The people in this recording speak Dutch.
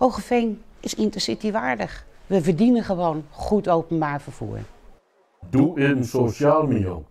Hogeveen is intercity waardig. We verdienen gewoon goed openbaar vervoer. Doe in sociaal mio.